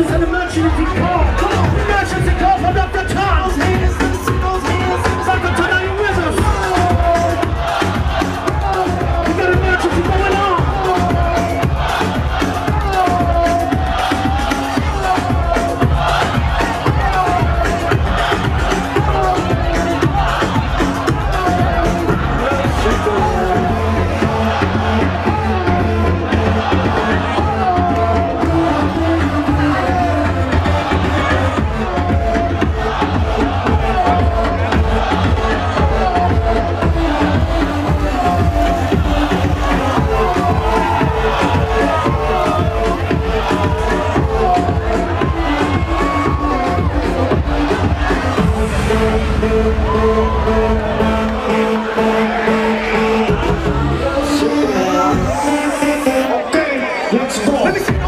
Does an emergency Okay, let's go. Let